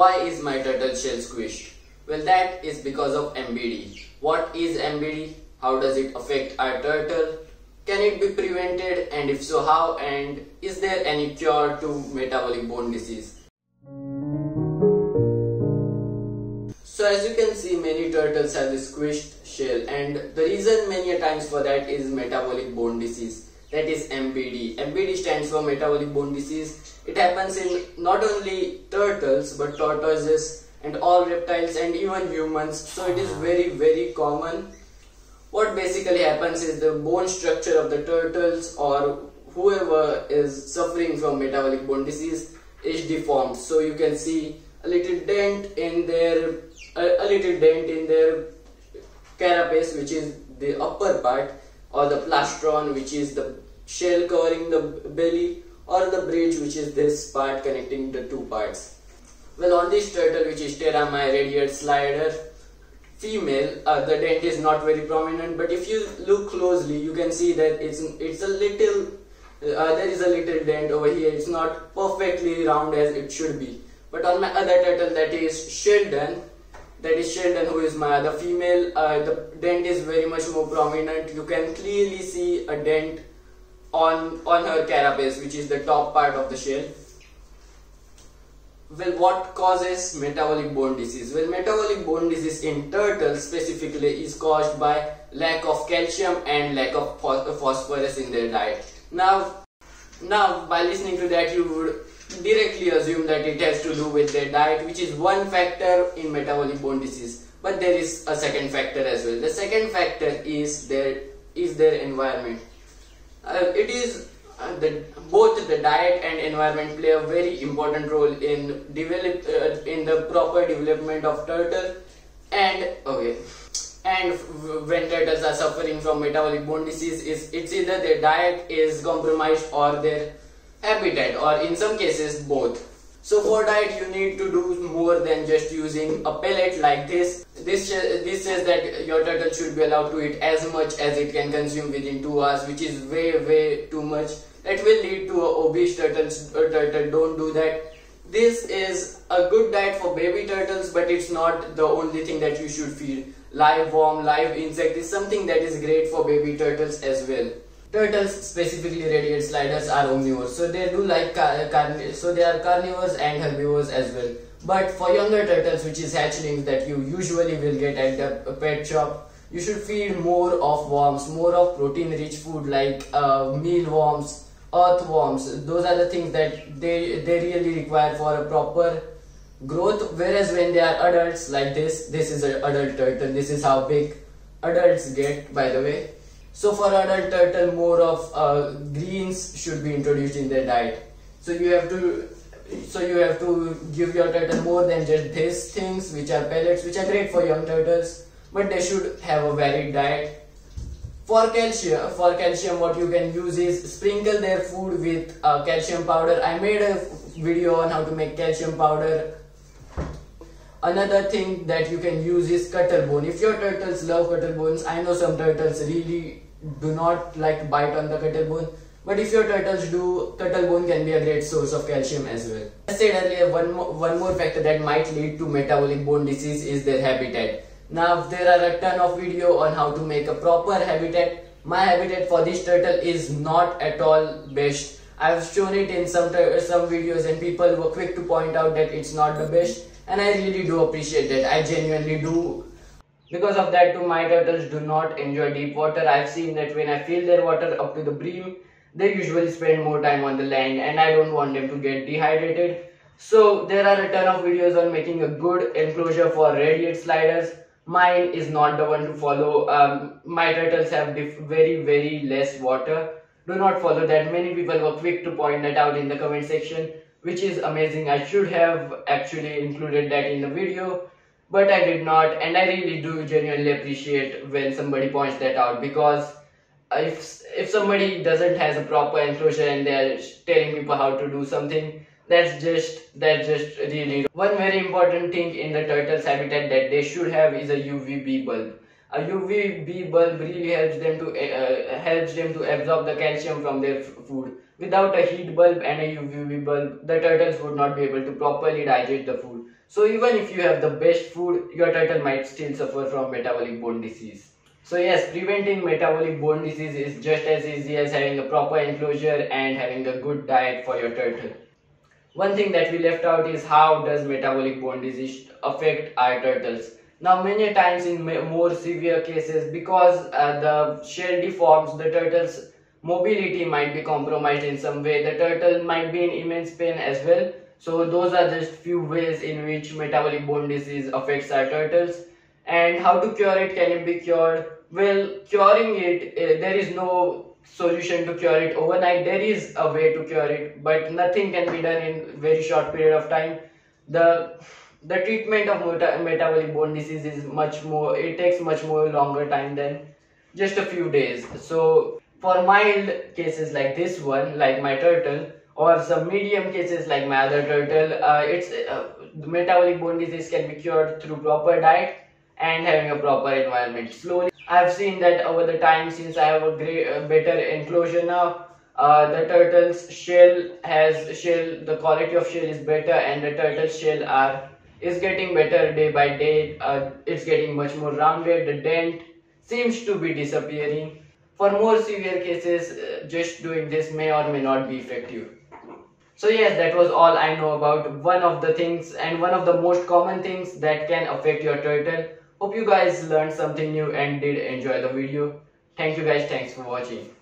Why is my turtle shell squished? Well that is because of MBD. What is MBD? How does it affect our turtle? Can it be prevented and if so how and is there any cure to metabolic bone disease? So as you can see many turtles have this squished shell and the reason many times for that is metabolic bone disease that is MBD. MBD stands for metabolic bone disease. It happens in not only turtles but tortoises and all reptiles and even humans so it is very very common. What basically happens is the bone structure of the turtles or whoever is suffering from metabolic bone disease is deformed so you can see a little dent in their a, a little dent in their carapace which is the upper part or the plastron which is the shell covering the belly or the bridge which is this part connecting the two parts. Well on this turtle which is Pteramai red-eared slider female uh, the dent is not very prominent but if you look closely you can see that it's it's a little uh, there is a little dent over here it's not perfectly round as it should be but on my other turtle that is Sheldon that is Sheldon who is my other female uh, the dent is very much more prominent. You can clearly see a dent on on her carapace which is the top part of the shell. Well what causes metabolic bone disease? Well metabolic bone disease in turtles specifically is caused by lack of calcium and lack of phosphorus in their diet. Now now by listening to that you would directly assume that it has to do with their diet which is one factor in metabolic bone disease. But there is a second factor as well. The second factor is their is their environment. Uh, it is uh, the, both the diet and environment play a very important role in develop uh, in the proper development of turtle and okay. And when turtles are suffering from metabolic bone disease is it's either their diet is compromised or their habitat or in some cases both. So for diet you need to do more than just using a pellet like this. This this says that your turtle should be allowed to eat as much as it can consume within 2 hours which is way way too much. That will lead to a obese turtles uh, turtle. Don't do that. This is a good diet for baby turtles but it's not the only thing that you should feed live worm live insect is something that is great for baby turtles as well turtles specifically red-eared sliders are omnivores. So they do like car so they are carnivores and herbivores as well. But for younger turtles which is hatchlings that you usually will get at the pet shop you should feed more of worms more of protein rich food like uh, mealworms earthworms those are the things that they they really require for a proper growth. Whereas when they are adults like this this is an adult turtle. This is how big adults get by the way so for adult turtle more of uh, greens should be introduced in their diet so you have to so you have to give your turtle more than just these things which are pellets which are great for young turtles but they should have a varied diet for calcium, for calcium what you can use is sprinkle their food with uh, calcium powder. I made a video on how to make calcium powder. Another thing that you can use is cuttle bone. If your turtles love cuttle bones, I know some turtles really do not like to bite on the cuttle bone. But if your turtles do, cuttle bone can be a great source of calcium as well. As I said earlier, one more, one more factor that might lead to metabolic bone disease is their habitat. Now there are a ton of video on how to make a proper habitat. My habitat for this turtle is not at all best. I've shown it in some some videos and people were quick to point out that it's not the best and I really do appreciate it. I genuinely do. Because of that too my turtles do not enjoy deep water. I've seen that when I fill their water up to the brim they usually spend more time on the land and I don't want them to get dehydrated. So there are a ton of videos on making a good enclosure for red-eared sliders mine is not the one to follow um, my turtles have very very less water do not follow that. Many people were quick to point that out in the comment section which is amazing. I should have actually included that in the video but i did not and i really do genuinely appreciate when somebody points that out because if if somebody doesn't has a proper enclosure and they're telling people how to do something that's just that's just really one very important thing in the turtles habitat that they should have is a UVB bulb a UVB bulb really helps them to uh, helps them to absorb the calcium from their food without a heat bulb and a UV bulb, the turtles would not be able to properly digest the food. So even if you have the best food, your turtle might still suffer from metabolic bone disease. So yes, preventing metabolic bone disease is just as easy as having a proper enclosure and having a good diet for your turtle. One thing that we left out is how does metabolic bone disease affect our turtles. Now many times in more severe cases because uh, the shell deforms, the turtle's mobility might be compromised in some way. The turtle might be in immense pain as well. So those are just few ways in which metabolic bone disease affects our turtles. And how to cure it, can it be cured? Well, curing it, uh, there is no solution to cure it overnight. There is a way to cure it, but nothing can be done in very short period of time. The the treatment of metabolic bone disease is much more, it takes much more longer time than just a few days. So for mild cases like this one, like my turtle, or some medium cases like my other turtle, uh, it's uh, metabolic bone disease can be cured through proper diet and having a proper environment. Slowly, I've seen that over the time since I have a great, uh, better enclosure now, uh, the turtle's shell has shell, the quality of shell is better and the turtle shell are is getting better day by day. Uh, it's getting much more rounded. The dent seems to be disappearing. For more severe cases, uh, just doing this may or may not be effective. So yes, that was all I know about one of the things and one of the most common things that can affect your turtle. Hope you guys learned something new and did enjoy the video. Thank you guys. Thanks for watching.